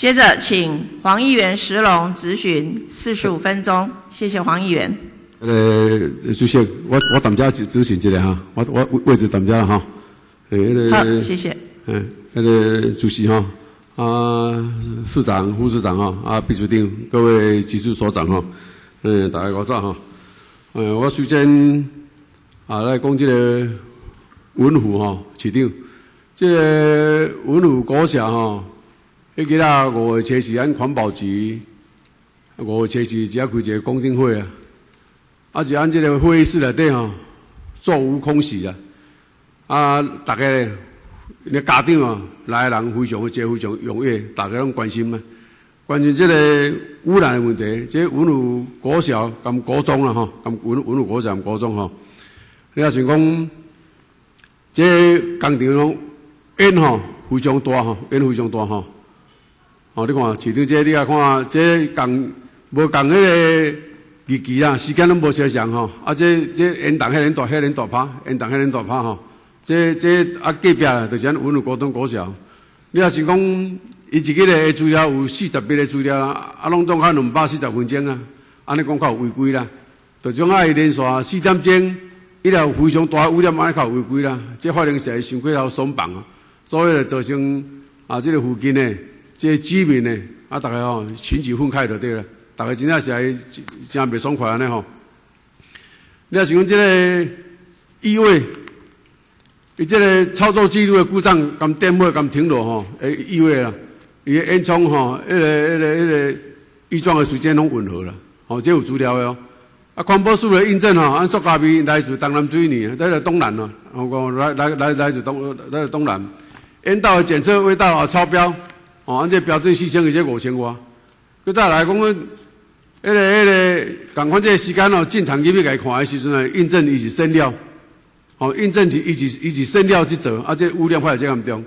接着，请黄议员石龙质询四十五分钟。谢谢黄议员。呃，主席，我我等下执执行这个哈，我我位置等下哈。好，谢谢。嗯，那个主席哈，啊，市长、副市长哈，啊，秘书长、各位技术所长哈，嗯，大家好早哈。嗯，我首先啊来讲这个文湖哈市长，这个文湖国小哈，迄个啊五月七是按环保局，五月七是只开一个公听会啊，啊就按这个会议室内底吼，座无空席啊，啊，大家咧家长啊来的人非常的非常踊跃，大家拢关心嘛。关于这个污染的问题，这文武国小跟国中啦，吼，跟文文武国小、国中吼，你也想讲，这工厂拢烟吼非常大吼，烟非常大吼。哦，你看市场这你也看，这工无共迄个日期啊，时间拢无相像吼。啊，这这烟筒迄年大，迄年大拍，烟筒迄年大拍吼。这这啊隔壁就是咱文武高中国小，你也想讲。伊一个的资料有四十笔的资料啦，啊，拢总较两百四十分钟啊，安尼讲较有违规啦。就种啊，连续四点钟，伊有非常大污染，安尼较有违规啦。这发令是伤过头松绑啊，所以就造成啊，这个附近呢，这居民呢，啊，大家吼群起愤慨就对了，大家真正是还真袂爽快安尼吼。你要想讲这个意味，伊这个操作记录的故障，咁电话咁停落吼，诶，意味啦。伊个烟囱吼，迄个、迄个、迄个预装的时间拢吻合了，吼，这有资料哦。啊，环保署的印证吼，按塑胶味来自东南水泥，来自东南咯。我讲来来来来自东来自东南。烟道的检测味道啊超标，哦，按这标准四千，而且五千外。佮再来讲个，迄个、迄个，共款这个时间哦，进场去甲伊看的时阵呢，印证伊是生料，哦，印证是伊是伊是生料去做，啊，这污染发这严重。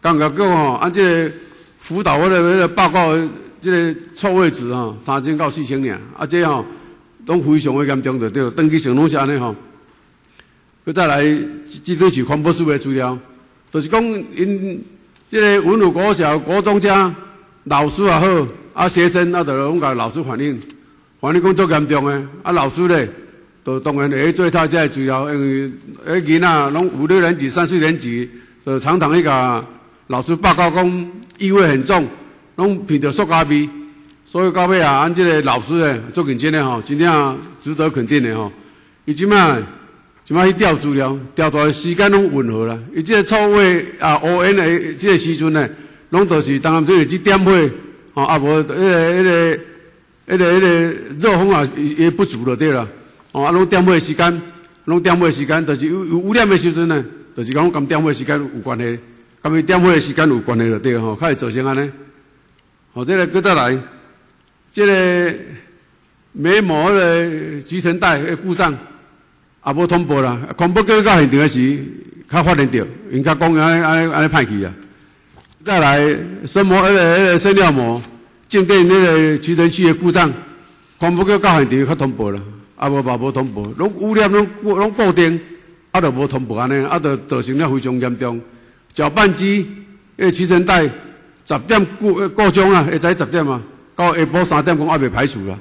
刚刚讲吼，按这。辅导我的那个报告，这个错位值啊，三千到四千年，啊，这吼拢非常的严重的对，登记上拢是安尼吼。佮再来，这都是环保署的资料，就是讲因这个文武国小、国中家老师也好，啊学生啊，都拢甲老师反映，反映工作严重的，啊老师咧，都当然会做他这个资料，因为诶囡仔拢五六年级、三四年级，就常常迄个老师报告讲。异味很重，拢闻到塑胶味，所以到尾啊，俺这个老师呢，做认真的吼，真正值得肯定的吼。伊即卖即摆去调资料，调出来时间拢吻合啦。伊这个错位啊，O N 的这个时阵呢，拢都是当然做一点火，吼啊无迄个迄个迄个迄个热风啊也不足了对啦。哦啊，拢点会时间，拢点会时间，就是有有污染的时阵呢，就是讲跟点会时间有关系。跟伊点火的时间有关系了，对吼，较会造成安尼。好，这个搁再来，这个眉毛的集成带的故障啊无通报啦，通报到到现场时，较发现到，因较讲安尼安尼安尼歹去啊。再来，生膜那个那个生料膜静电那个集成器的故障，通报到到现场较通报啦，啊无嘛无通报，拢污染拢拢固定，啊都无通报安尼，啊都造成了非常严重。搅拌机，迄集成带十点过过钟啦，会使十点嘛？到下晡三点，讲还未排除啦。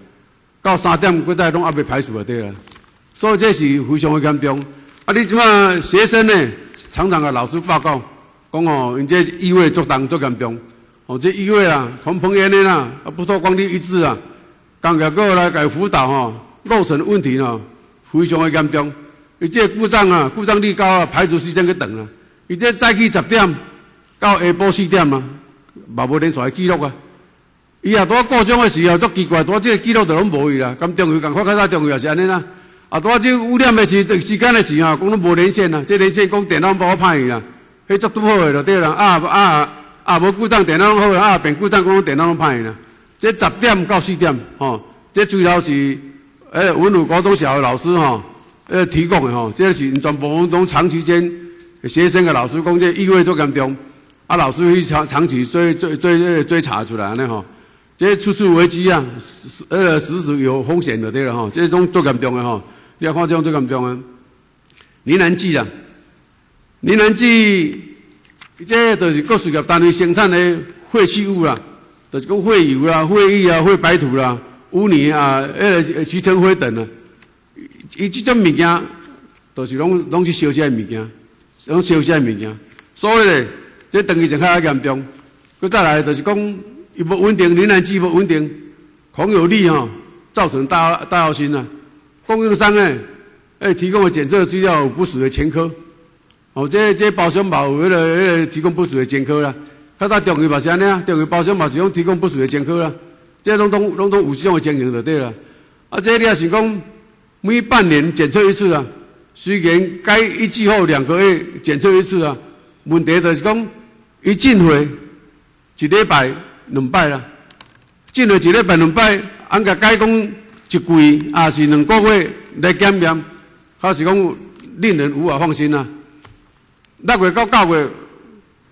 到三点，过再拢还未排除啊，对啦。所以这是非常的严重。啊，你即马学生呢，常常甲老师报告，讲哦，因这异味作重作严重。哦，这异味啊，从喷烟的啦，啊，不透光的一致啊，刚刚过来改辅导吼，漏尘问题呢，非常的严重。伊这故障啊，故障率高啊，排除时间去等啊。伊这早起十点到下晡四点啊，嘛无连续记录啊。伊啊拄过钟的时候，足奇怪，拄这个记录就拢无去啦。咁重要，咁快较早重要也是安尼啦。啊，拄这污染的时时间的时候，讲拢无连线啦。这连线讲电脑无歹去啦，迄足拄好的就对啦。啊啊啊，无故障电脑拢好啊，变故障讲电脑拢歹去啦。这十点到四点，吼，这主要是诶文武高中小的老师吼，呃提供的吼，这是全部拢长期间。学生个老师讲，这异味都严重，啊，老师去长长期追追追追查出来安尼吼，这处处危机啊，呃，时时有风险的对了吼，这种最严重的吼，你要看这种最严重的，呢喃剂啦，呢喃剂，这都是各事业单位生产的废弃物啦，就是讲废油啦、会议啊、废白土啦、污泥啊、迄个集成灰等啊，伊即种物件，都是拢拢是烧这物件，拢烧这物件。所以咧，这长期性较严重。佮再来就是讲，伊无稳定，磷燃气无稳定，恐有力吼，造成大大号星啊。供应商呢，诶提供的检测资料有不属的前科，哦，这这保险保为了迄个提供不属的前科啦。较早中医嘛是安尼啊，中医保险嘛是用提供不属的前科啦。这拢拢拢拢有这种的经营就对了。啊，这你也是讲每半年检测一次啊，虽然该一季后两个月检测一次啊，问题就是讲一进回一礼拜两摆啦，进回一礼拜两摆，按个该讲。一季也是两个月来检验，还是讲令人无法放心啊？六月到九月，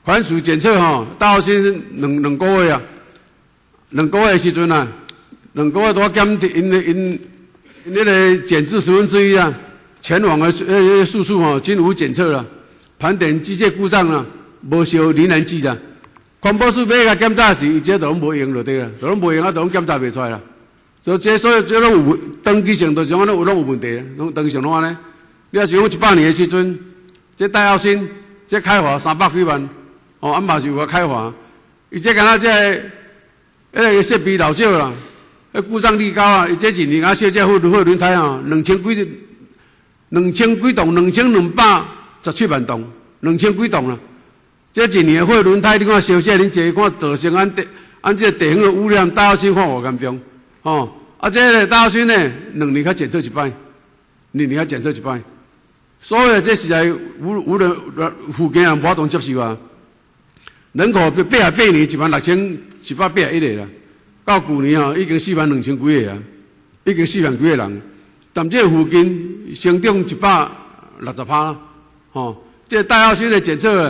凡属检测吼，到先两两个月啊，两个月时阵啊，两个月多检因因因那个减至十分之一啊，前往的呃数数吼，均无检测了，盘点机械故障啊，无烧磷燃气的，环保署买个检查时，伊这都拢无用就对啦，都拢无用啊，都拢检查袂出来啦。所以所以这拢有登记上，都是讲拢有拢有问题，拢登记上拢安尼。你要是讲一百年的时阵，这戴耀新这开发三百几万，哦，安嘛是有个开发，伊这敢若这迄个设备老少啦，迄故障率高啊，伊这一年啊小这货货轮胎啊，两千几两千几栋，两千两百十七万栋，两千几栋啦。这一年货轮胎你看烧这恁坐看造成按地按这地方的污染，戴耀新看偌严重。哦，啊，这个大学生呢，两年才检测一摆，两年才检测一摆，所以这实在无无人附近人无同接受啊。人口八十八年一万六千一百八十一个啦，到去年哦已经四万两千几个啊，已经四万几个人，但这附近成长一百六十趴，哦，这大学生的检测，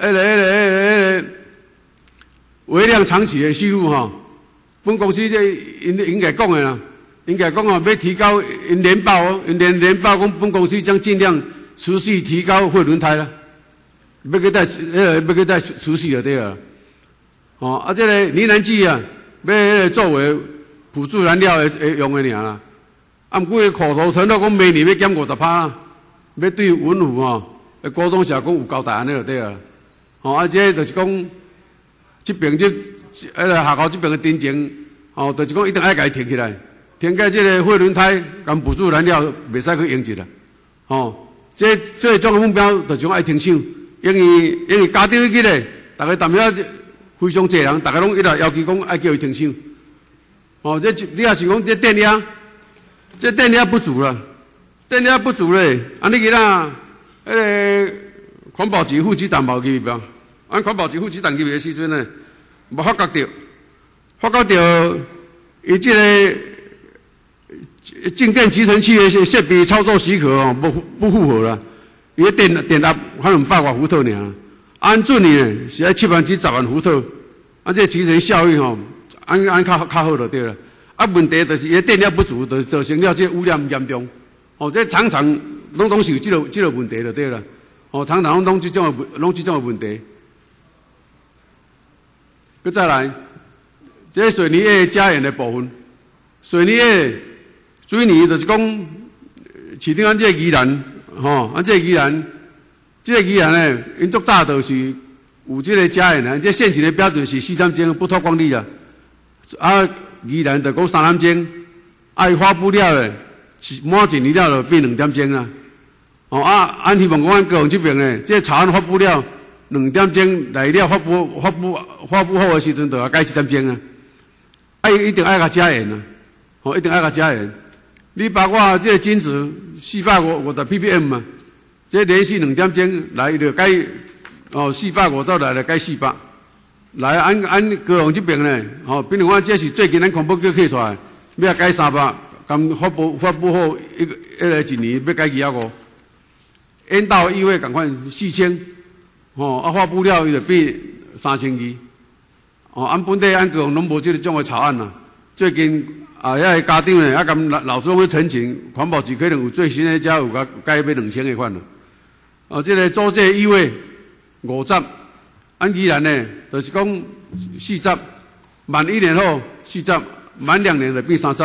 迄个迄个迄个微量长期的记录哈。本公司这应应该讲的啦，应该讲哦，要提高年报哦，年年报讲本公司将尽量持续提高货轮胎啦，要给带呃要给带持续的对啊，哦啊这个磷燃气啊，要作为辅助燃料的用的尔啦，啊毋过口头承诺讲每年要减五十趴，要对文武吼，股东社讲有交代安尼就对啊，哦啊这就是讲这边这。迄个下校这边的定情，哦，就是讲一定爱甲伊停起来，停起这个货轮胎，跟补助燃料袂使去用一啦，哦，这最终的目标就是讲爱停手，因为因为家长去咧，大家谈遐非常济人，大家拢一直要求讲爱叫伊停手，哦，这你也是讲这电压，这电压不足了，电压不足咧，安尼个啦，迄个环保局副局长无去吧？按环保局副局长去的时阵呢？无发觉到，发觉到伊即个静电集成器的设备操作许可哦，不不符合啦。伊个电电压可能百瓦伏特尔，安准呢是要七万至十万伏特，啊，这集成效应吼，安安较较好就对了。啊，问题就是伊电压不足，就造成了这污染严重。哦，这常常拢拢是有即个即个问题就对了。哦，常常拢拢即种的拢即种的问题。佮再来，这水泥业加盐的部分，水泥业水泥就是讲，市顶安这宜兰，吼，安这宜兰，这个宜兰呢，因做早都是有这个加盐的，这现行的标准是四点钟不透光力啊，啊，宜兰就讲三点钟，啊，发布了的，满一年了就变两点钟啊，哦啊，安希望讲安高雄这边呢，这草案发布了。两点钟来了发布发布发布好的时阵，就要改一点钟啊！啊，一定爱甲加盐啊！哦，一定爱甲加盐。你包括这个金子四百五五的 ppm 嘛，这连续两点钟来就改哦，四百五再来就改四百。来按按高雄这边呢，哦，比如讲这是最近咱恐怖局开出来，要改三百，刚发布发布好一个一来一年要改几啊个？引导意味赶快四千。哦，啊发布了伊就变三千二。哦，按本地按个拢无即个种的草案呐。最近啊，遐个家长呢，啊，咁老老师会澄清，环保局可能有最新的加有甲改要两千个款咯。哦，即个租借意味五十，按依然呢，就是讲四十，满一年后四十，满两年就变三十。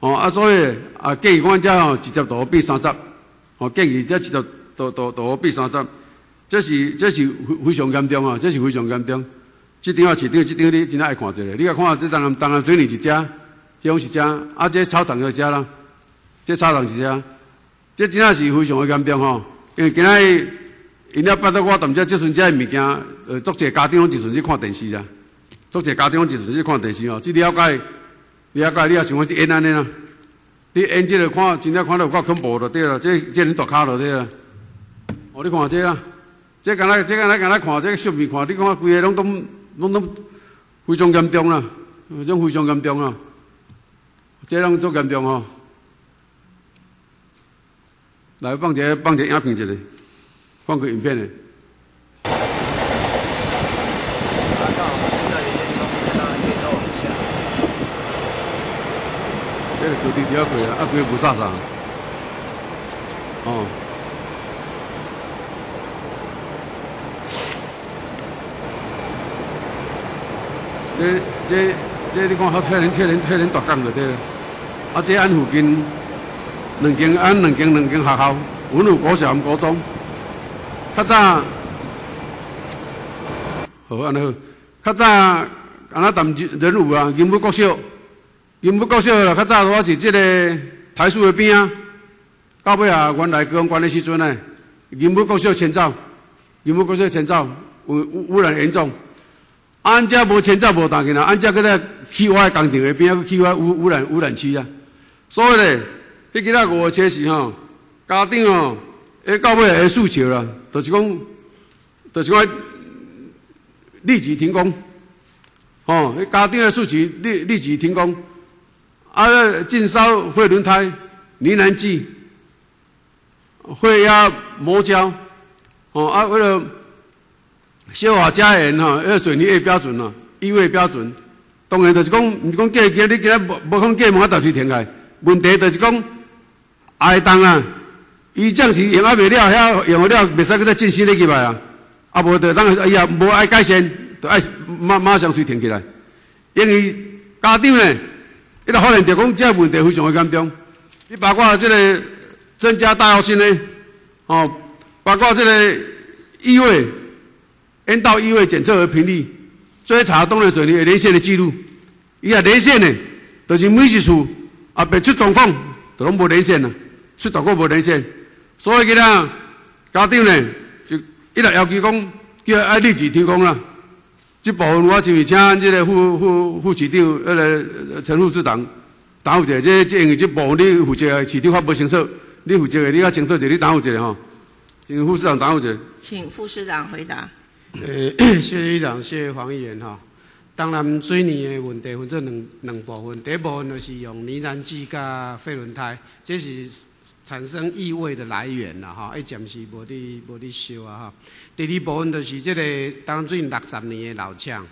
哦，啊，所以啊，建议阮遮吼直接度变三十。哦，建议这直接度度度变三十，这是这是非非常严重啊！这是非常严重。这张啊，市长，这张你真爱看一下。你来看这当然当然水泥一只，这种是只，啊，这草场就只啦，这草场是只，这真啊是非常的严重吼。因为今仔日，因了捌到我踮遮即阵遮物件，呃，足侪家长拢一阵去看电视啊，足侪家长拢一阵去看电视哦。即了解，了解，你也想讲即演安尼啦？你演即个看，真正看到有够恐怖就对了，这这人大卡就对了。哦，你看这啊，这敢若这敢若敢若看这个视频看，你看规个拢都拢都非常严重啦，这种非常严重啊，这拢足严重吼。来放一个放一个影片一个，放个影片的。这个高低调贵啊，啊贵不啥啥。哦。这这这你看好退人退人退人大港了这，啊这安附近。两间安两间两间学校，文武国小、高中。较早，好安尼好。较早，安那谈人物啊，金武国小，金武国小啦。较早我是即个台塑的边啊。到尾啊，原来高管的时阵呢，金武国小迁走，金武国小迁走，污污污染严重。安遮无迁走无打紧啦，安遮搁在去我工厂的边啊，去我污污染污染区啊。所以咧。迄几仔五车时吼，家长吼，迄到尾个诉求啦，就是讲，就是讲立即停工，哦，迄家长的诉求立立即停工，啊，禁烧废轮胎、泥燃剂、废压磨胶，哦，啊，为了消化加盐吼，要水泥业标准咯，异味标准，当然就是讲，毋是讲计计你今仔无无可计门啊，到时停开，问题就是讲。挨当啊！伊暂时用啊未了，遐用了未使搁再进新的去来啊！啊无就当哎呀，无爱改善，就爱马马上去停起来。因为家长呢，伊个发现着讲，即个问题非常的严重。你包括即个增加大药性呢，哦，包括即个异味、烟道异味检测的频率，追查东南水泥连线的记录。伊啊连线呢，就是每一处啊别出状况，都拢无连线了。出大个无连线，所以佢啦家长呢就一直要求讲叫爱立即停工啦。这部分我就是请这个副副副市长那个陈副市长答复一下，这这因为这部分你负责市长发不清楚，你负责的你较清楚一你答复一下吼。请副市长答复一下。请副市长回答。呃，谢谢议长，谢谢黄议员哈。当然水泥的问题分做两两部分，第一部分就是用泥燃剂加废轮胎，这是。产生异味的来源啦，哈，一暂时无伫无伫修啊，哈。第二部分就是这个，当然六十年的老厂，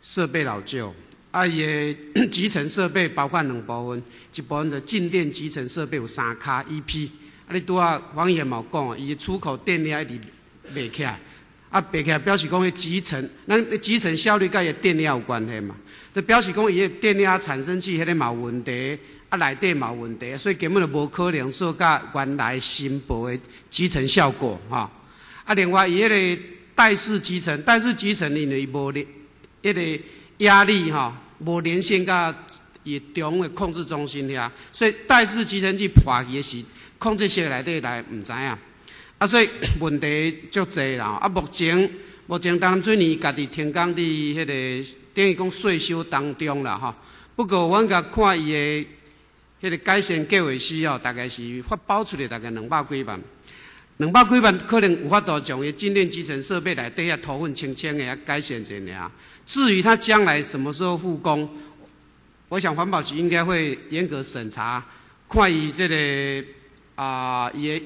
设备老旧，啊，伊的 集成设备包括两部分，一部分的静电集成设备有三卡 EP，啊，你拄啊黄爷冇讲，伊出口电力一直卖起来，啊，卖起来表示讲伊集成，咱集成效率甲伊电压有关系嘛？这表示讲伊个电压产生器迄个冇问题。啊，内底嘛有问题，所以根本就无可能做甲原来新薄的集成效果，哈。啊，另外伊迄个带式集成，带式集成因为无连，迄个压力哈，无连线甲伊中的控制中心遐，所以带式集成器破去时，控制室内底来毋知影。啊，所以问题足济啦。啊，目前目前当然最年家己停工伫迄个等于讲税收当中啦，哈。不过阮甲看伊的。迄个改善计划需要大概是发包出来大概两百几万，两百几万可能有法度将伊静电集成设备来底下头份清清的啊改善一下。至于他将来什么时候复工，我想环保局应该会严格审查，看伊这个啊也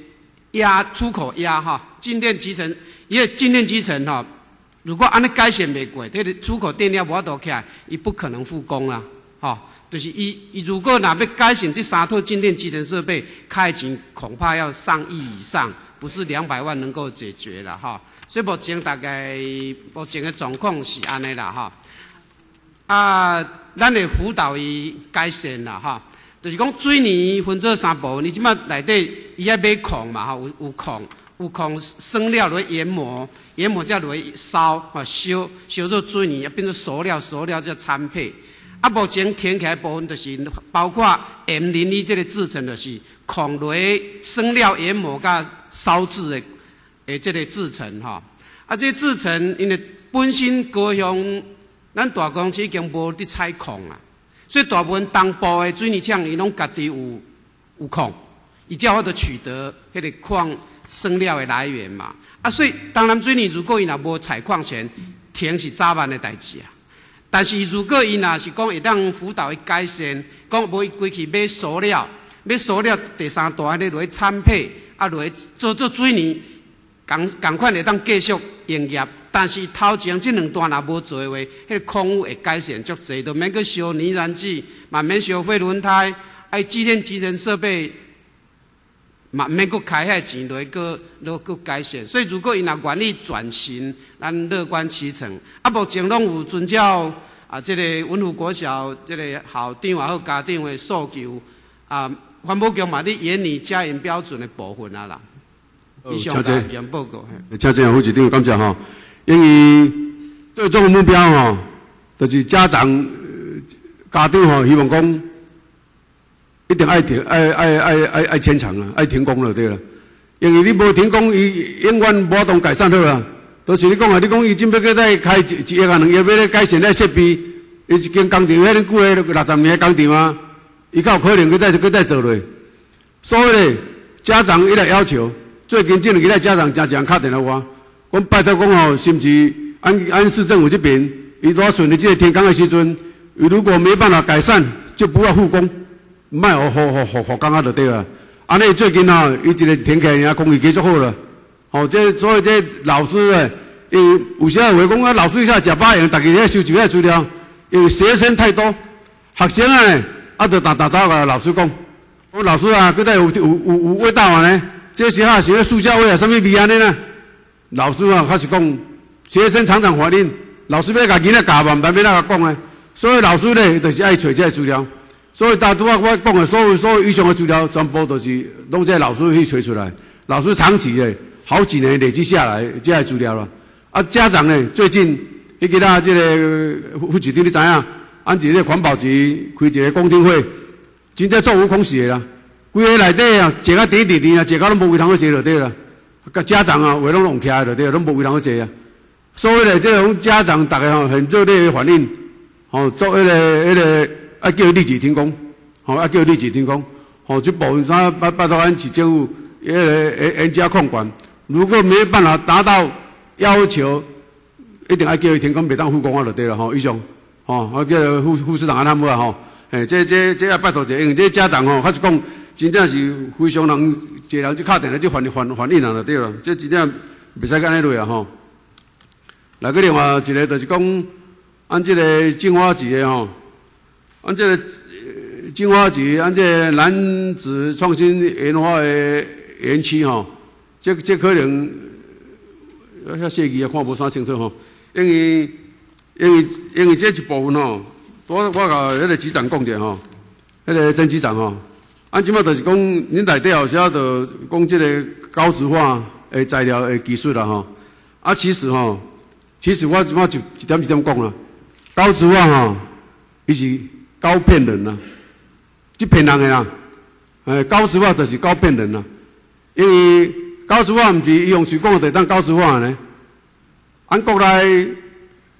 压出口压哈静电集成，因为静电集成哈，如果安尼改善袂过，这个出口电量无法度起来，伊不可能复工啦，哈。就是伊伊如果若要改善这三套静电集成设备，开钱恐怕要上亿以上，不是两百万能够解决了哈。所以目前大概目前的状况是安尼啦哈。啊，咱会辅导伊改善啦，哈。就是讲水泥分做三部分，你即马内底伊爱买矿嘛，吼，有有矿，有矿生料落去研磨，研磨再落去烧，啊烧烧做水泥，变做塑料，塑料再掺配。啊，目前填起来部分就是包括 M 零一这个制成，就是矿落去生料研磨甲烧制的，诶，这个制成哈。啊，这制成因为本身高雄咱大公司已经无伫采矿啊。所以大部分东部的水泥厂，伊拢家己有有矿，伊才好得取得迄个矿生料的来源嘛。啊，所以当然水泥如果伊若无采矿权，停是早晚的代志啊。但是如果伊若是讲会当辅导伊改善，讲无伊规去买塑料，买塑料第三段咧落去掺配，啊落去做做水泥。共共款会当继续营业，但是头前这两段若无做的话，迄个空污会改善足济，都免去烧泥燃剂，嘛免烧废轮胎，爱机电集成设备，嘛免去开遐钱落去，搁落去改善。所以如果伊若愿意转型，咱乐观其成。啊，目前拢有遵照啊，这个文湖国小这个校长也好家长的诉求，啊，环保局嘛伫严拟加严标准的部分啊啦。请这，报告。请这副局长感谢哈，因为最终的目标哈，就是家长、家长哈，希望讲一定爱停、爱爱爱爱爱牵场了，爱停工了，对了。因为你无停工，伊永远无当改善好啊。都是你讲啊，你讲伊准备搁再开一一亿啊，两亿要来改善那设备，伊一间工厂遐尼久诶，六十年工厂啊，伊较有可能搁再搁再做落。所以咧，家长伊来要求。最近这两日家长常常敲电话我，讲拜托讲吼，是毋是安安市政府这边，伊拄顺利这个天工的时阵，如果没办法改善，就不要复工，卖好好好好好干啊就对了。安尼最近啊，伊一个天气啊，空气继续好了。哦，这所以这老师诶，因有些话讲啊，老师一下食饱用，大家咧收集遐资料，因为学生太多，学生啊，啊，就打打招甲老师讲，我老师啊，佮在有有有有味道啊呢。这时候是咧暑假位啊，什么味安尼呢？老师啊，开始讲，学生常常反映，老师要甲囡仔教嘛，唔免那个讲啊。所以老师咧，就是爱找这些资料。所以大多啊，我讲的所有所有以上的资料，全部都是拢在老师去找出来。老师长期的好几年累积下来这些资料了。啊，家长呢，最近伊给他这个副局长你知影？按这个环保局开一个公听会，真正座无空隙啦。规个内底啊，坐啊点点点啊，坐到拢无位通去坐就对啦。甲家长啊，话拢弄起来就对，拢无位通去坐啊。所以咧，这种家长大家吼很热烈的反应，吼做迄个迄个啊叫立即停工，吼啊叫立即停工，吼就部分啥拜拜托安市政府迄个严严加控管。如果没办法达到要求，一定要叫伊停工，袂当复工啊就对了吼。以上，吼啊叫副副市长安他们啊吼，诶，这这这要拜托一下，因为这家长吼，还是讲。真正是非常人，一个人就敲电话就反反反应人就对了，这真正袂使干尼类啊吼。来个另外一个就是讲，按这个金花局的吼，按这个金花局，按这男子创新研发的园区吼，这这可能遐设计也看无啥清楚吼，因为因为因为这一部分吼，我我甲迄个局长讲者吼，迄个曾局长吼。啊，即马就是讲，恁内底后少就讲即个高值化诶材料诶技术啦吼。啊，其实吼，其实我即马就一点一点讲啦。高值化吼，伊是高骗人呐，即骗人诶啦。诶，高值化就是高骗人呐。因为高值化毋是伊用水讲就当高值化呢。按国内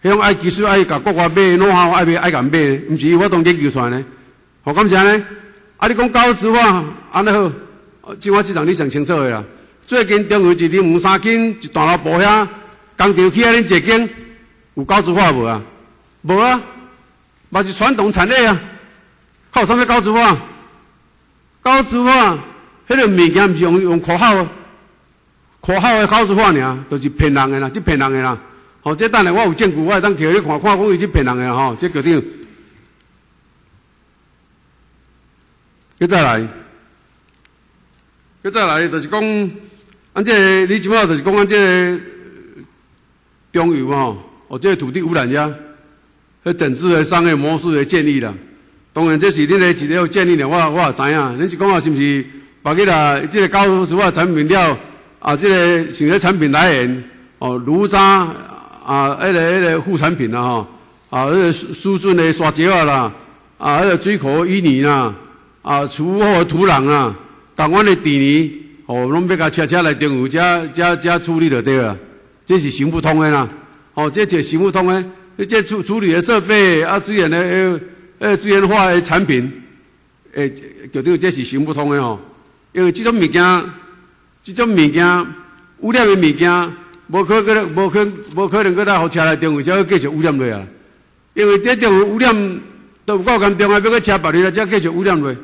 迄种爱技术爱甲国外买，弄好爱买爱甲买，毋是我当研究出来呢。好，感谢呢。啊！你讲高值化，安尼好，即我市场你上清楚的啦。最近中央一日五三斤一大老布遐工厂起啊，恁坐间有高值化无啊？无啊，嘛是传统产业啊。靠啥物高值化？高值化，迄个物件毋是用用口号，口号的高值化尔，都是骗人的啦，即骗人的啦。好，这等下我有证据，我会当摕你看看，讲伊即骗人的吼，这决定。佮再来，佮再来，就是讲，按这你即码就是讲，按这中油吼，哦，这土地污染呀，迄整治的商业模式的建立啦。当然，这是恁的一个建立啦，我我也知影。恁是讲啊，是毋是？把佮啦，这个高值化产品了啊，这个选择产品来源哦，炉渣啊，迄个迄个副产品啦吼，啊，迄个输顺的刷石啊啦，啊，迄个水库淤泥啦，啊，除后土壤啊，港湾的地泥哦，拢要甲车车来定有，加加加处理就对啊。这是行不通的啦，哦，这就行不通的。你这处处理的设备啊，资源的呃呃资源化的产品，诶，决定这是行不通的哦。因为这种物件，这种物件污染的物件，无可能、无可、无可能搁来互车来定位，才会继续污染落啊。因为这种污染都够严重啊，要搁车别离来，才继续污染落。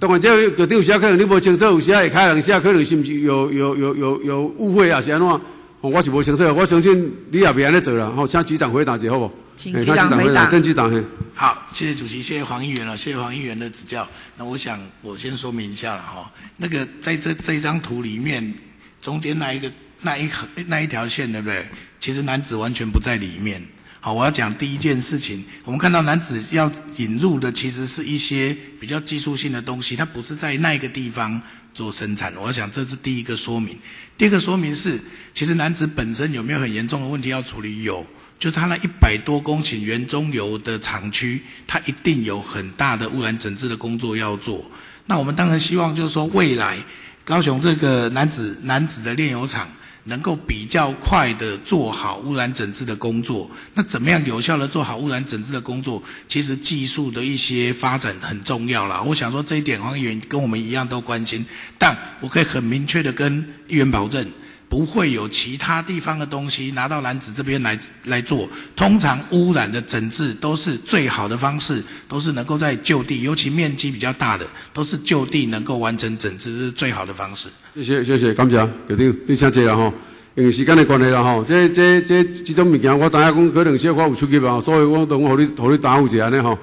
当然，这决定有些可能你无清楚，有些会开人，些可能是毋是有有有有有误会啊？是安怎？我是无清楚，我相信你也袂安尼做啦。好，请局长回答一下，好不？请局长回答。郑局长，好，谢谢主席，谢谢黄议员了，谢谢黄议员的指教。那我想，我先说明一下了哈。那个在这这一张图里面，中间那一个那一那一条线，对不对？其实男子完全不在里面。好，我要讲第一件事情，我们看到男子要引入的，其实是一些比较技术性的东西，它不是在那个地方。做生产，我想这是第一个说明。第二个说明是，其实男子本身有没有很严重的问题要处理？有，就他那一百多公顷原中油的厂区，他一定有很大的污染整治的工作要做。那我们当然希望，就是说未来高雄这个男子男子的炼油厂。能够比较快的做好污染整治的工作，那怎么样有效的做好污染整治的工作？其实技术的一些发展很重要啦。我想说这一点，黄议员跟我们一样都关心，但我可以很明确的跟议员保证。不会有其他地方的东西拿到男子这边来来做。通常污染的整治都是最好的方式，都是能够在就地，尤其面积比较大的，都是就地能够完成整治，是最好的方式。谢谢谢谢，感谢决定你请坐啦吼，因为时间的关系啦吼，这这这这种物件我知影讲可能小可有出去吧，所以我等我互你互你答复一下呢吼。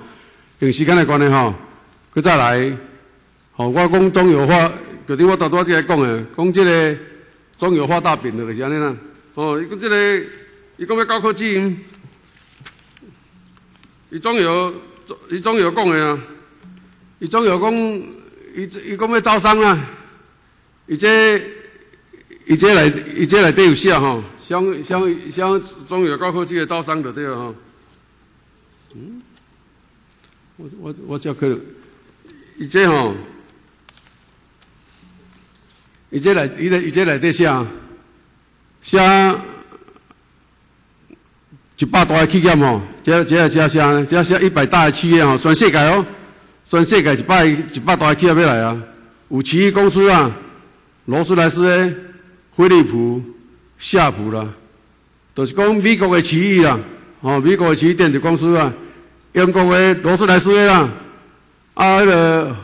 因为时间的关系吼，佮再来，吼我讲中油化，决定我多多再来讲诶，讲即个。中油画大饼的就是安尼啦。哦，伊讲即个，伊讲要高科技，伊中油，伊中油讲的啊，伊中油讲，伊伊讲要招商啊，伊这，伊这来，伊这内底有写吼，像像像中油高科技的招商的对了吼。嗯，我我我叫可能，伊这吼。伊这来，伊来，伊这内底写，写一百大的企业吼，这这这写，即写一百大的企业吼，全世界哦，全世界一百一百大的企业要来啊，有奇异公司啊，劳斯莱斯的、飞利浦、夏普啦，都是讲美国的奇异啦，哦，美国的奇异电子公司啊，英国的劳斯莱斯的啦，啊，迄个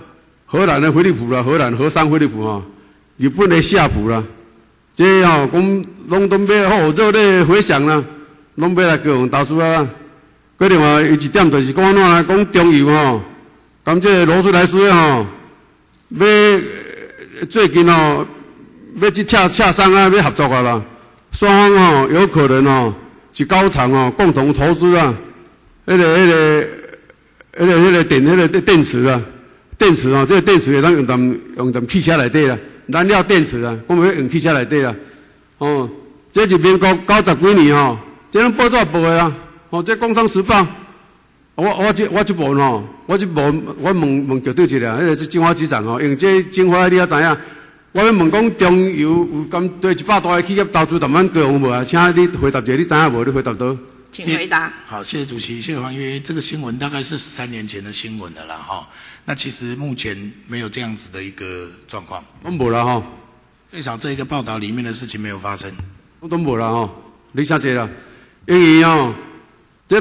荷兰的飞利浦啦，荷兰荷山飞利浦啊。日本的夏普啦，这吼讲拢都买好热烈回响啦，拢买来给我们投资啊。个另外一点就是讲哪讲中油吼，咁这劳斯莱斯吼，要最近哦要去洽洽商啊，要合作啊啦。双方吼有可能吼是高层哦共同投资啊，迄个迄个迄个迄个电迄个电池啊，电池哦，这个电池会当用当用当汽车内底啦。燃料电池啊，我们要用汽车来对啦。哦，这是民国九十几年吼，这种报纸报的啊。哦，这《工商时报》，我我这我这部吼，我这部我问问局长一下，迄个是金华机长吼，因为这金华你也知影，我要问讲中油有咁对一百多个企业投资，台湾各有无啊？请你回答一下，你知影无？你回答到。请回答。好，谢谢主席，谢谢黄议员。这个新闻大概是十三年前的新闻了啦，哈。那其实目前没有这样子的一个状况。我无啦哈，最少这一个报道里面的事情没有发生。我都无啦哈，你小姐啦，因为哦，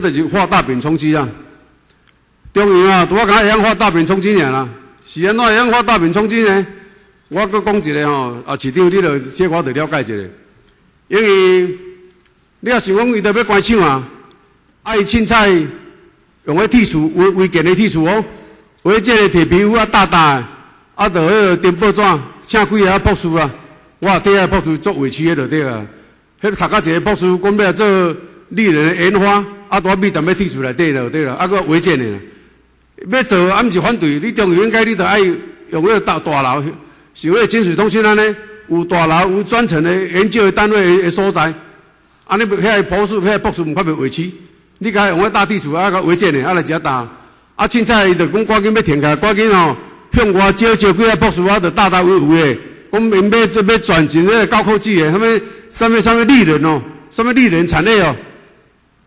这就是画大饼充饥啊。中央啊，拄我讲会晓画大饼充饥尔啦，是安怎会晓画大饼充饥呢？我搁讲一个吼，啊，市长你著小可着了解一下，因为你也想讲伊着要关厂啊，啊伊凊彩用个铁树，违违建的铁树哦。为这个铁皮屋啊，大大，啊，着迄个电报纸，请几个啊博士啊，我底下博士做委屈的就对啊。迄个读到一个博士，讲要做丽人的研发，啊，大米踮要剔出来底了，对了，啊，搁违建的，要做啊，毋是反对，你中央应该你着爱用迄个大大楼，像迄个金水中心安尼，有大楼有专程的研究的单位的所在，啊，你遐个博士遐个博士毋较袂维持，你甲用迄大地图啊，甲违建的啊来遮打，啊，凊彩伊着讲赶紧要停开，赶紧吼向外招招几个博士啊，着大大为为的，讲因要这要转进迄个高科技的，什么什么什么利润哦，什么利润产业哦。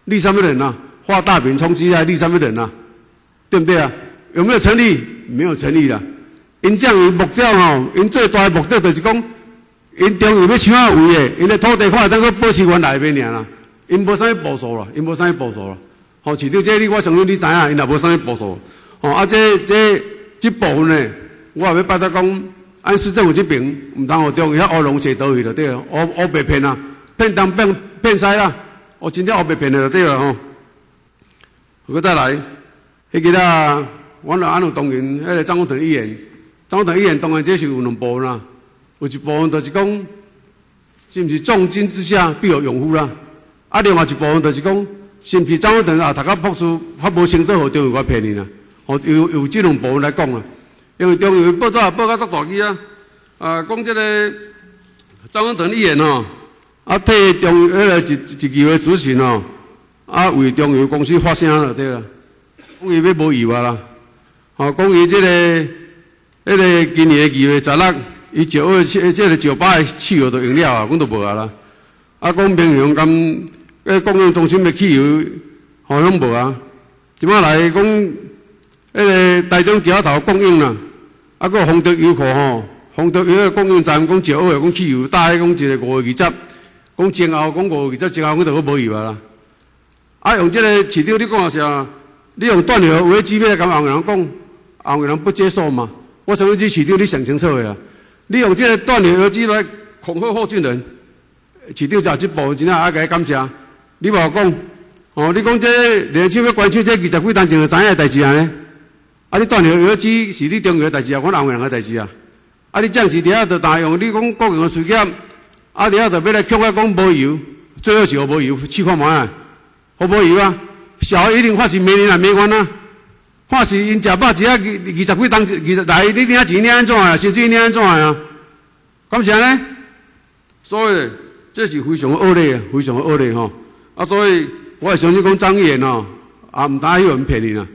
立什么人呐？画大饼充饥啊！立什么人呐？对不对啊？有没有成立？没有成立啦。因这样的目标吼，因最大的目的就是讲，因中央要抢啊位的，因的土地块当个保持原来边尔啦。因无啥物部署啦，因无啥物部署啦。吼，市长这你我相信你知影，因也无啥物部署。吼，啊这这这部分呢，我也要拜托讲，按市政府这边，唔通互中央遐乌龙车倒去了，对啊，乌乌白骗啊，骗东骗骗西啦。我真正学白骗的就对了吼。我再来，迄个啦，我来安有当然，迄个张国腾议员，张国腾议员当然这是有两部分啦，有一部分就是讲，是毋是重金之下必有勇夫啦？啊，另外一部分就是讲，是毋是张国腾啊，读到博士还无清楚互中央我骗你啦？哦，有有这两部分来讲啦，因为中央报道报到足大机啊，啊，讲这个张国腾议员吼。啊，替中迄个一一期的主席哦，啊为中油公司发声了，对啦，讲伊要无意外啦，哦，讲伊这个迄个今年二月十六，伊九二七这个九八的汽油都用了啊，讲都无啊啦，啊讲平阳咁个供应中心的汽油好像无啊，即摆来讲迄个台中桥头供应啦，啊个丰德油库吼，丰德油的供应站讲九二讲汽油大概讲一个五二十。讲前后讲五月，这前后我都无意外啦。啊，用这个市长你讲啥？你用断流为基来跟红人讲，红人不接受嘛？我相信这市长你想清楚的啦。你用这个断流为基来恐吓候选人，市长就这部分真啊，爱感谢。你无讲，哦，你讲这连续要关注这二十几单前就知影代志啊呢？啊，你断流为基是你中央的代志啊，我红人的代志啊。啊，你这样子底下就答用，你讲各样的事件。啊！你要特别来劝我讲无油，最好是无油，试看卖啊，好无油啊？小孩一定发是明年也没关啊，发是因食饱只啊二二十几当二十来，你领钱领安怎啊？薪水领安怎啊？咁是安尼？所以这是非常恶劣，非常恶劣吼。啊，所以我也相信讲张议员哦，啊，唔单有人骗你啦，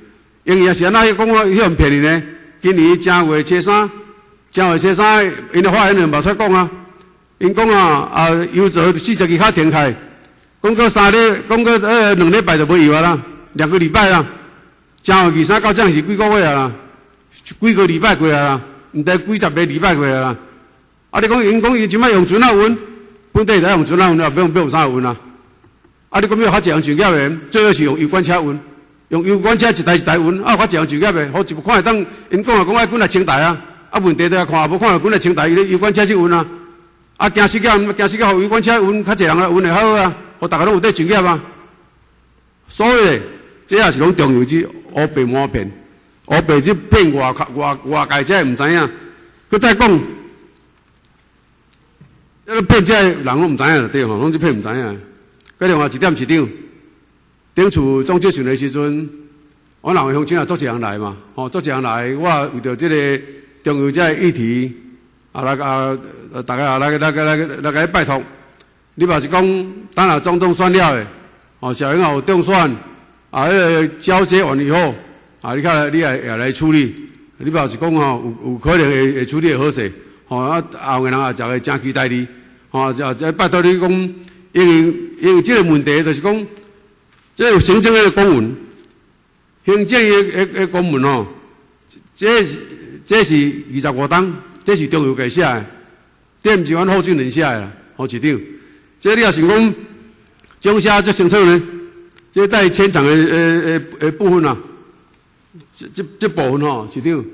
因为也是安那讲有人骗你呢。今年正月初三，正月初三，因的发言人冇出讲啊。因讲啊，啊，油座四十几卡停开，讲过三日，讲过呃两礼拜就无油啊啦，两个礼拜啦。正月二三到正是几个月啊啦，几个礼拜过啊啦，毋知几十个礼拜过啊啦。啊，你讲因讲伊即摆用船啊运，本地在用船啊运啊，不用不用啥运啊。啊，你讲要发一样专业的，最好是用油罐车运，用油罐车一台一台运，啊，发一样专业的，好一看会当，因讲啊讲爱滚来清台啊，啊问题都要看，无看滚来清台，伊咧油罐车去运啊。啊，惊死个，惊死个，互油管车运较济人来运会好啊，互大家拢有得专业啊。所以，这也是拢重要之乌白满骗，乌白即骗外外外界者毋知影。佮再讲，迄个骗者人拢毋知影对吼，拢是骗毋知影。佮另外一点市长，顶厝总结训的时阵，我两个乡亲也做一人来嘛，吼，做一人来，我为着即个重要者议题。啊，来啊，大家啊，来来来来来来拜托。你若是讲，等下总统选了的，哦，小英有中选，啊，迄个交接完以后，啊，你看你也也来处理。你若是讲吼，有有可能会会处理好势，吼啊，后个人也就会真期待你，吼，就就拜托你讲，因为因为这个问题就是讲，这有行政的公文，行政的的公文哦，这是这是二十五档。这是中央给写的，这毋是阮候选人写的啦，好市长。这你也想讲，将写最清楚呢？这在现场诶诶诶诶部分啊，即即即部分吼，市长，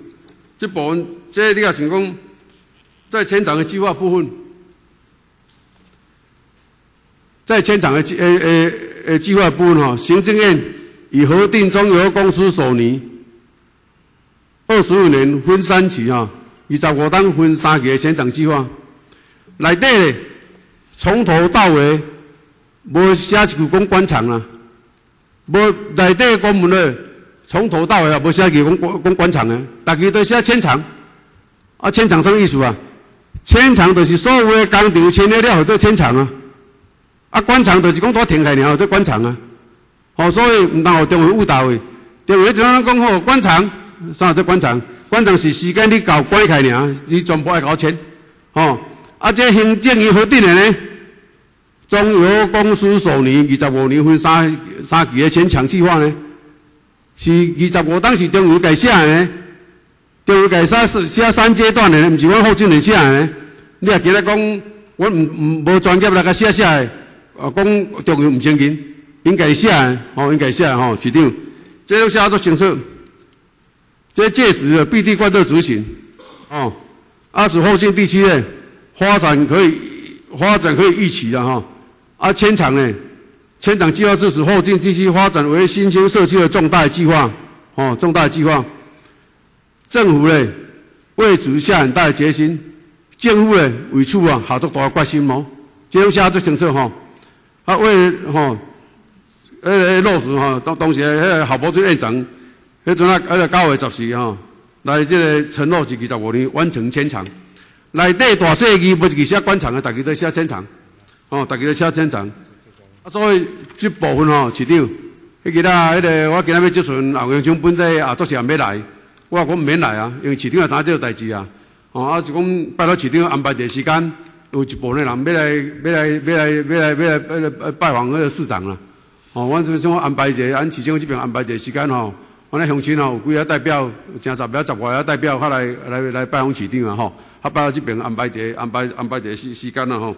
即部分这你也想讲，在现场诶计划部分，在现场诶诶诶诶计划部分吼，行政院已核定中油公司索尼二十五年分三期啊。二十五档分三期的先场计划，内底从头到尾无写一句讲官场啊，无内底公文咧，从头到尾啊，无写字讲讲官场啊，大家都写迁场。啊，迁场什么意思啊？迁场就是所有诶工厂迁了了，做迁场啊。啊，官场就是讲多停开了，做官场啊。哦，所以唔当互中央误导诶。中央怎样讲好？官场啥做官场？官场是时间你搞关开尔，你全部爱搞迁。哦，啊，这行政院核定诶呢？中油公司首年二十五年分三三期的迁厂计划呢，是二十五当时中油改写的，中油改写是写三阶段的，唔是阮后进人写的。你也记得讲，阮唔唔无专业来个写写的，啊，讲中油唔先进，应该写的，哦，应该写的吼，市长，这都写得清楚。这届时必定贯彻执行，哦，二是后进地区呢，发展可以发展可以预期的哈。啊，千厂呢？千厂计划是指后进继续发展为新兴社区的重大计划，哦，重大计划。政府呢，为此下很大的决心。政府呢，为处啊，下足大决心哦。这样写最清楚哈。啊，为吼，呃，落实哈，当当时迄个郝柏村院长，迄阵啊，迄个九月十四哈，来这个承诺是二十五年完成迁厂。内底大细字不是写官场的，大家都写正常。哦，大家都写正常，啊，所以这部分吼，市长，迄个啦，迄个我今仔要接顺后阳厂本地啊，作时也没来，我讲免来啊，因为市长也知这个代志啊，哦，啊，就讲拜托市长安排一个时间，有一部分人要来，要来，要来，要来，要来，要来拜访那个市长啦，哦，我就想安排一个，按市长这边安排一个时间吼，我咧乡亲吼有几个代表，正十表十外个代表，他来来来拜访市长啊，吼，他拜到这边安排一个，安排安排一个时时间啊，吼。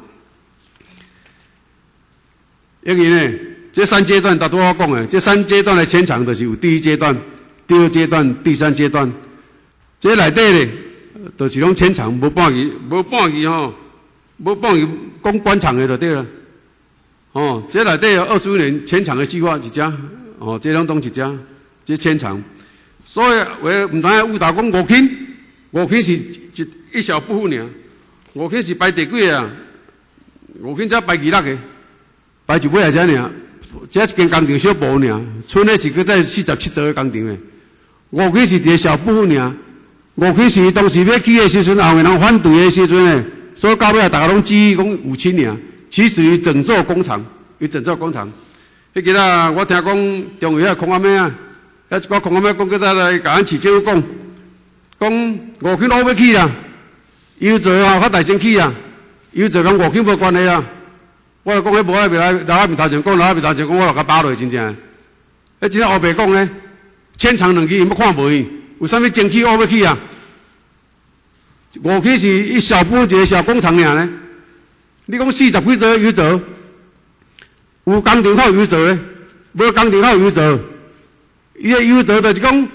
因为呢，这三阶段大多我讲诶，这三阶段的迁厂就是有第一阶段、第二阶段、第三阶段。这内底呢，都是拢迁厂，无半句，无半句吼，无半句讲官场的就对了。哦，这内底有二十五年迁厂的计划一家，哦，这两栋一家，这迁厂。所以为唔单误导讲五轻，五轻是一一小部分尔，五轻是排第几啊？五轻才排几六个？排一尾来遮尔，这一间工厂小部尔，村内是搁在四十七座个工厂诶。五期是一个小部分尔，五期是当时要起诶时阵，后面人反对诶时阵诶，所以到尾啊，大家拢意讲五千尔，其实于整座工厂，于整座工厂。迄个啊，我听讲中央遐空阿妹啊，遐一个空阿妹讲搁在来甲咱市长讲，讲五期攞要起啦，油座啊发大先起啊，油座跟五期无关系啊。我讲迄无爱别来，老阿面头前讲，老阿面头前讲，我落甲巴落去真正。迄真正后白讲呢，千长两期，要看无伊，有啥物争气我要去啊？五期是一小部一个小工厂尔呢。你讲四十几座油槽，有工厂靠油槽的，无工厂靠油槽。伊个油槽就是讲，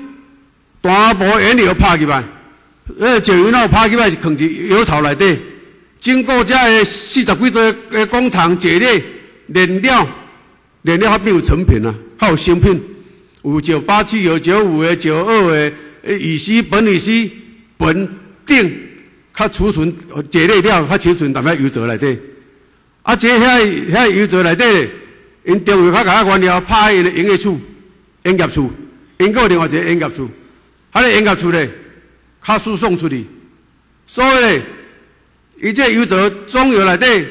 大部原料拍起来，呃，石油那拍起来是放伫油槽内底。经过这个四十几座个工厂冶炼燃料，燃料还没有成品啊，还有新品，有九八七、有九五的、九二的，乙烯、苯乙烯、苯、锭，它储存冶炼料，它储存淡在油槽内底。啊，这遐遐油槽内底，因中油较甲原料拍因的营业处、营业处，因个另外一个营业处，它的营业处咧，它输送出去，所以。一这油则中油来对，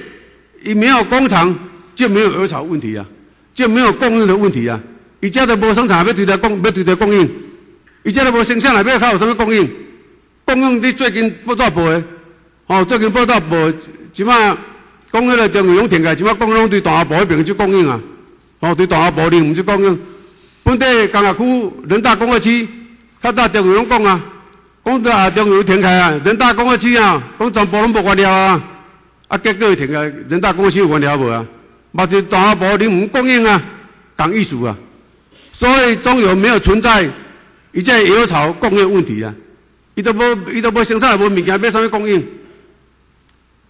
伊没有工厂就没有油槽问题啊，就没有供应的问题啊。一家都无生产，要对他供，要对他供应。一家都无生产，要靠什么供应？供应你最近报道报的，哦，最近报道报，即码讲迄个中油用停开，即码供应对大华部那边就供应啊，哦，对大华部另唔去供应。本地工业区、人大工业区，较早中央拢讲啊。讲到啊，中央停开啊，人大工业区啊，讲全部拢无原料啊，啊，结果停开，人大工业区有原料无啊？目前大阿婆你唔供应啊，讲艺术啊，所以中油没有存在一件油草供应问题啊，伊都无伊都无生产无物件，要啥物供应？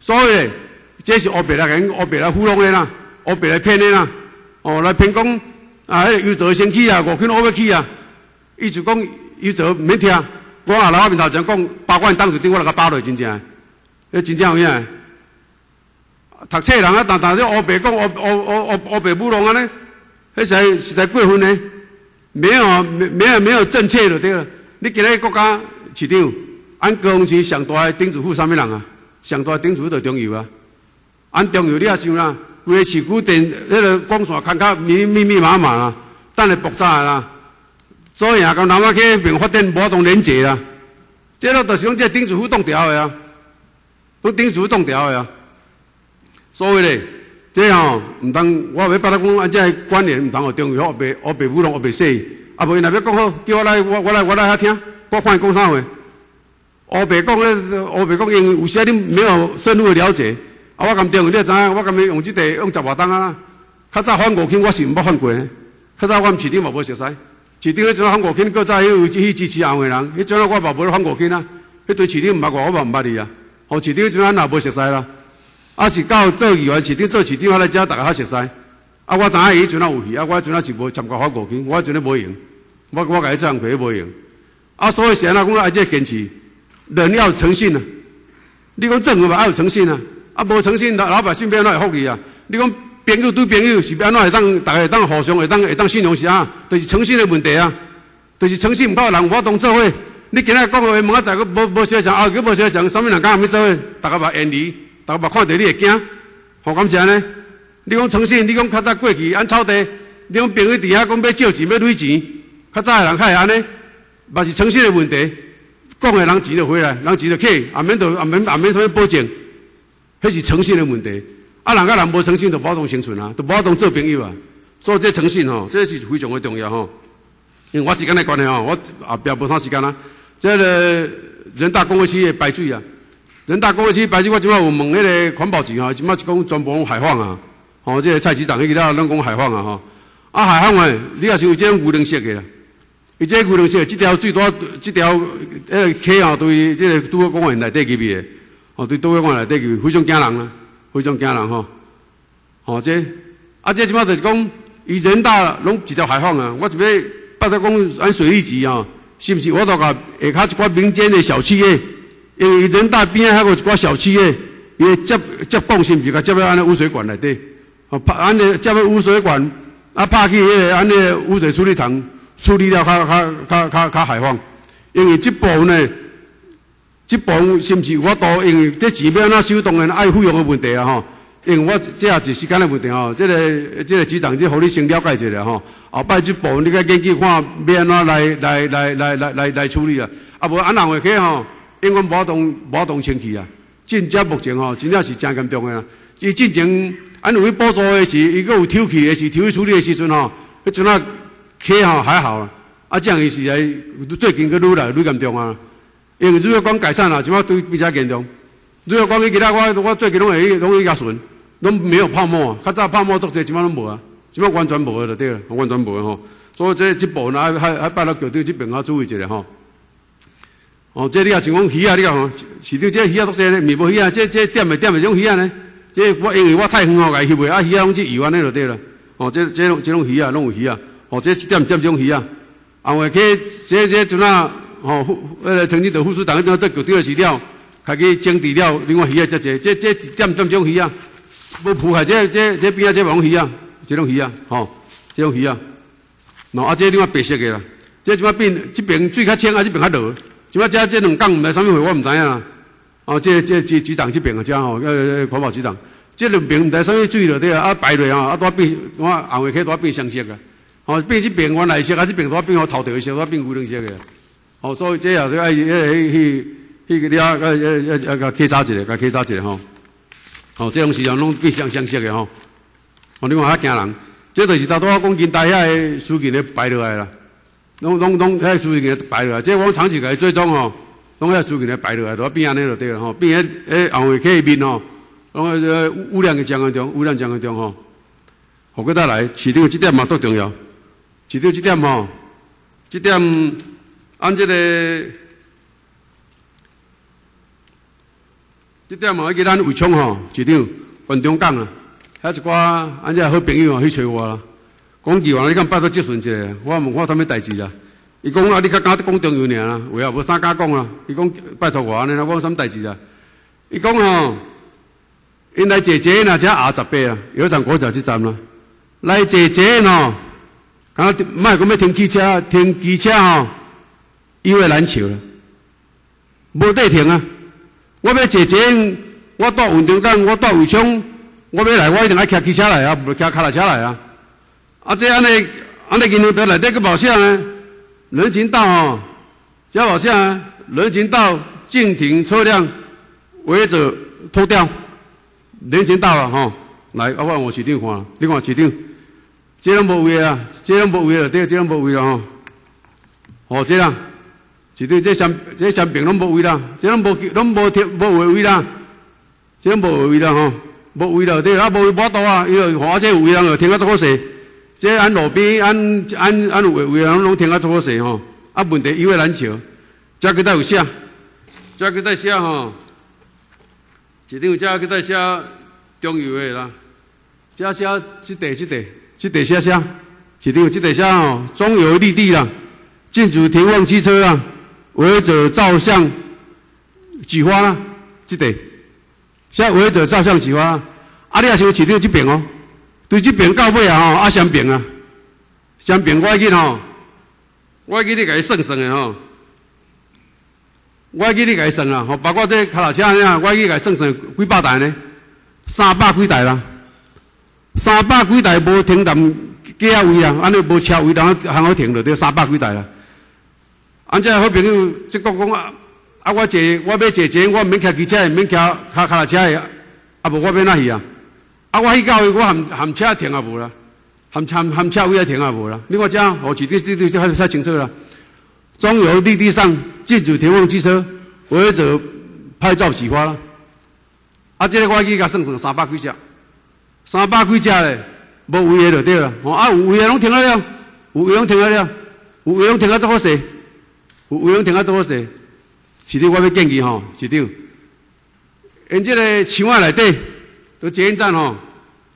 所以这是乌白来人，乌白来糊弄的啦，乌白来骗的啦，哦，来骗讲啊，迄油槽先起啊，五千乌要起啊，伊就讲油槽免听。我啊，老面头前讲，八万当时顶我来个巴落真正，迄真正有影。读册人啊，但但这乌白讲乌乌乌乌乌白乌龙安尼，迄实实在过分呢，没有没没有没有正确的对了。你今日国家市长，按高雄市上大的顶主妇啥物人啊？上大顶主妇就中油啊。按中油你也想啦，规个市区电迄个光线看较密密密麻麻啦，等下爆炸啦。所以啊，讲南湾区并发电无同连接啦。这个就是讲这顶主妇冻掉的啊，都顶主妇冻掉的啊。所以咧。这吼，毋通我要把他讲，啊，这关联毋通互中学学白学白舞龙学白说，啊，无伊若要讲好，叫我来，我我来我来遐听，我看伊讲啥话。学白讲咧，学白讲，因为有些你没有深入的了解，啊，我咁中，你也知影，我咁用即个用十外档啊。较早翻五轻，我是毋捌翻过呢。较早我毋市长嘛无熟悉，市长迄阵翻五轻，搁早迄去支持红的人，迄阵我嘛无翻五轻啊。迄对市长毋捌我，我嘛毋捌你啊。吼，市长迄阵也无熟悉啦。啊，是到做议员市长做市长，我来遮大家较熟悉。啊，我知影伊迄阵啊有鱼，啊，我迄阵啊是无参加翻过去，我迄阵咧无用，我我甲伊唱过无用。啊，所以现在讲啊，即坚持，人要诚信啊。你讲政府嘛要有诚信啊，啊，无诚信，老百姓变哪会福利啊？你讲朋友对朋友是安怎会当，大家会当互相会当会当信用是啊？就是诚信的问题啊，就是诚信毋够人无当做伙。你今日讲话问我在个无无相像，后个无相像，啥物人敢要做伙？大家嘛远离。大家看到你会惊，好感谢呢。你讲诚信，你讲较早过去按草地，你讲朋友伫遐讲要借钱要 lấy 钱，较早的人较会安尼，嘛是诚信的问题。讲的人钱就回来，人钱就去，也免就也免也免什么保证，迄是诚信的问题。啊，人甲人无诚信，就无法同生存啊，就无法同做朋友啊。所以这诚信吼，这是非常的重要吼。因为我时间的关系吼，我后壁无啥时间啦。这个人大工会区的排水啊。人大工业区排水，我即摆有问迄个环保局吼，即摆是讲全部海放啊，吼，即个蔡局长迄个了，拢讲海放啊，吼，啊海放诶，你也是有即种无能色诶啦，伊即个无能色，即条最多，即条迄个溪吼，对即个拄好公园内底入去诶，哦，对拄好公园内底，非常惊人啊，非常惊人吼，吼，这啊，这即摆就是讲，伊人大拢一条海放啊，我是要拜托讲按水利局啊，是毋是？我都甲下骹一寡民间的小企业。因为人大边还有一寡小企业，伊接接管是毋是甲接到安尼污水管内底，哦，拍安尼接到污水管，啊，拍去迄个安尼污水处理厂处理了，较较较较较海放。因为即部分呢，即部分是毋是我都因为这钱要安怎收动的爱费用的问题啊吼。因为我这也是时间的问题吼，这个这个局长，即互你先了解一下吼。后摆即部分你该研究看要安怎来来来来来来来处理啊。啊，无安人会去吼。因为无动无动清气啊，真正目前吼，真正是真严重的啦。伊之前按有去补助的是，伊个有抽气的是，抽去处理的时阵吼，迄阵啊，气吼还好啊。啊，这样伊是来最近个愈来愈严重啊。因为如果讲改善啦，即码对比较严重。如果讲伊其他我我最近拢会拢会甲顺，拢没有泡沫啊。较早泡沫多济，即码拢无啊，即码完全无了对了，完全无吼。所以这这部分还还还拜托局长这边啊注意一下吼。哦，这你也想讲鱼啊？你讲吼，市场这鱼啊多些呢？咪无鱼啊？这这点咪点咪种鱼啊呢？这我因为我太远吼，来翕袂啊鱼啊拢去游安尼就对了。哦，这这种这种鱼啊，拢有鱼啊。哦，这点点种鱼啊。啊，我去这这阵啊，哦，那个曾经的护士长，那这局长的饲料，开去整治了，另外鱼啊，这这这这点点种鱼啊。无铺海这这这边啊，这网鱼啊，这种鱼啊，吼，这种鱼啊。喏，啊，这另外白色的啦。这怎么变？这边水较清，啊，这边较热。即摆遮这两讲毋知啥物货，我毋知影啦。哦，这这局局长这边个遮吼，呃，环保局长，这两边毋知啥物水落底啊，啊排落啊，啊多变，我后尾去多变相色个。哦，变这边原来色，啊这边多变我头条色，多变乌龙色个。哦，所以这也是爱去去去个了，个要要要个检查一下，个检查一下吼。哦，这种时候拢变相相色个吼。哦，你看较惊人，这就是大多讲近代遐个书记咧排落来啦。拢拢拢，遐书记给摆落来，即我长期给追踪吼，拢遐书记给摆落来，都变安尼就对了吼，变迄诶后尾去面吼，拢个污染嘅降严重，污染降严重吼。好，过再来，市场这点嘛都重要，市场这点吼，这点按这个，这点嘛，记咱为冲吼，市场关中港啊，遐一寡按这好朋友啊去找我啦。讲句话，你讲拜托接顺一下，我问我他咩代志啊？伊讲啊，你较敢讲中药尔啊？为啊无啥敢讲啊？伊讲拜托我安尼啦，我什么代志啊？伊讲吼，因来姐姐那只二十八啊，有一场国脚去站啦。来坐坐喏，刚刚卖讲要停汽车，停机车吼，意味难求了，无地停啊！我要坐坐，我到运动港，我到围昌，我要来，我一定爱骑机车来啊，不骑卡拉车来啊！啊，这安尼安尼，银行得内底个保险呢？人行道哦，加保险啊！人行道禁停车辆，违者拖掉。人行道啊，吼，来，啊，我我市长看，你看市长，这拢无位啊，这拢无位了，对，这拢无位了吼。哦，这样，市长这商这商品拢无位啦，这拢无拢无停无位位啦，这拢无位啦吼，无位了，对，啊无无多啊，伊个花这有位人就停啊足好势，这按路边按按按位位人拢停啊足好势吼，啊问题有为难笑，这个在有写，这个在写吼。一张遮去再写中油的啦，遮写即地即地即地写写，一张即地写吼，中油绿地啦，禁止停放汽车啦，违者照相举发啦，即地写违者照相举发，啊你也是有市长即边哦，对即边到尾啊吼，啊相平啊，相平我去吼，我去你甲伊算算的吼。我记你甲伊算啦，吼，包括这脚踏车呢，我去甲伊算算几百台呢？三百几台啦，三百几台无停站几啊位啊，安尼无车位，然后还好停了，得三百几台啦。安这好朋友，即个讲啊，啊我坐我要坐坐，我免骑机车，免骑脚脚踏车的，啊无我要哪去啊？啊我去到我含含车停啊无啦，含含含车位也停啊无啦。你看这，我指定指定这太清楚了。中油绿地上禁止停放汽车，违者拍照举发啦。啊，这个我去甲算算三百几只，三百几只嘞，无位的就对了。哦，啊有位的拢停了了，有位拢停了了，有位拢停啊做好势，有位拢停啊做好势。市长，我要建议吼，市长，因这个厂啊内底，都捷运站吼，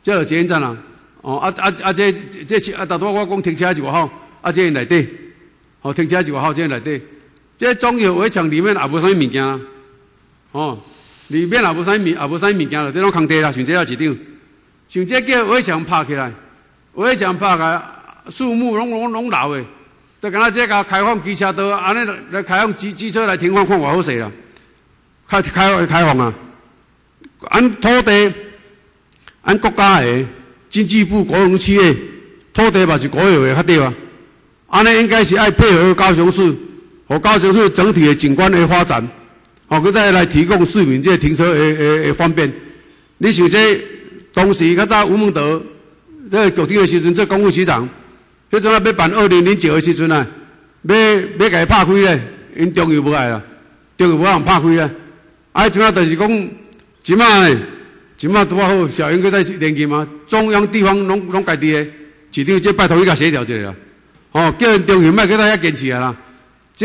即个捷运站啊。哦，啊啊啊，这这啊，大多我讲停车就好，啊，这内底。哦，停车就个好这内底，这中药围墙里面也无啥物物件啦。哦，里面也无啥物，也无啥物物件了，即种空地啦，像这样一张，像这叫围墙拍起来，围墙拍开，树木拢拢拢老诶，就敢若这个开放机车道，安尼来开放机机车来停放，看偌好势啦。开开开放啊！按土地，按国家诶，经济部国营企业，土地嘛是国有诶，较对啊。安尼应该是爱配合高雄市和高雄市整体的景观的发展，好，佮再来提供市民这停车诶诶诶方便。你像这当时较早吴孟德在局长的时阵做公务局长，迄阵啊要办二零零九的时阵啊，要要甲伊拍开咧，因中油无爱啦，中油无通拍开咧。啊，即啊就是讲，即马呢，即马拄好小英佮在连任嘛，中央地方拢拢家己的，市长即拜托伊甲协调一下啦。哦，叫人中油卖叫大家坚持啊啦！即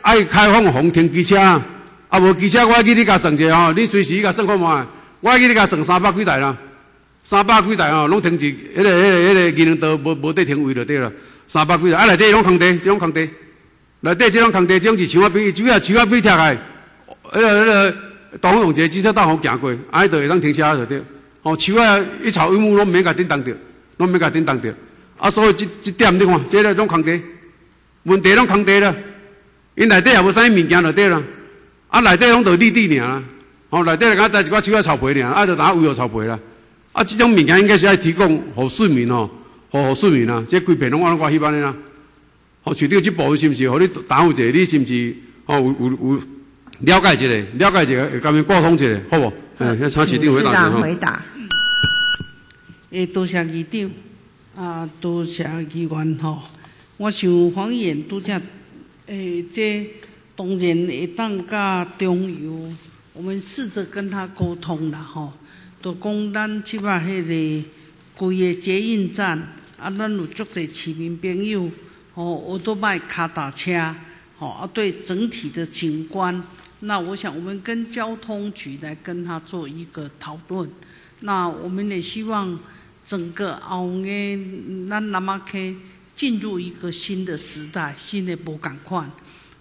爱开放红停机车，啊无机车我去你甲算者吼，你随时甲算看卖，我去你甲算三百几台啦，三百几台吼，拢停一迄个、迄个、迄个技能道无无地停位就对了，三百几台，啊内底拢空地，这种空地，内底这种空地，这种是墙啊边，主要墙啊边拆开，迄个、迄个，当用一个机车道好行过，啊，就会当停车就对，哦，树啊一草一木拢免甲叮当着，拢免甲叮当着。啊，所以这这点你看，即个种空地，问题拢空地啦，因内底也无啥物件就对啦，啊内底拢着绿地尔啦，哦内底来讲在一寡树啊草皮尔，啊就打围有草皮啦，啊这种物件应该是爱提供互市民哦，互市民啊，这规片拢我我希望的啦，哦，除掉这部分是毋是？互你答复一下，你是毋是？哦有有有了解一下，了解一下，甲面沟通一下，好无？哎，请市长回答。诶，多谢议长。啊，多谢议员吼！我想黄议员拄则诶，这当然会当甲中油，我们试着跟他沟通啦吼。都讲咱即摆迄个规个捷运站，啊，咱有足侪市民朋友吼，我都卖卡打车吼，啊，对整体的景观，那我想我们跟交通局来跟他做一个讨论。那我们也希望。整个后年，咱南马溪进入一个新的时代，新的无共款。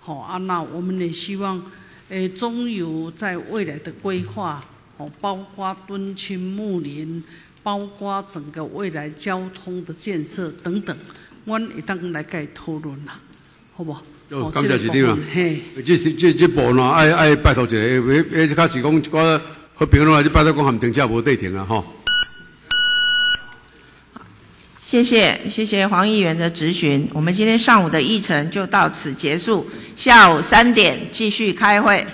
好啊，那我们也希望，诶，中油在未来的规划，哦，包括敦亲睦邻，包括整个未来交通的建设等等，阮会当来甲伊讨论啦，好无？哦感谢市长部分嘿，这这这部喏，爱爱拜托一下，诶，诶，较是讲一寡好评论啊，这拜托讲含停车无对停啊，吼。谢谢谢谢黄议员的质询。我们今天上午的议程就到此结束，下午三点继续开会。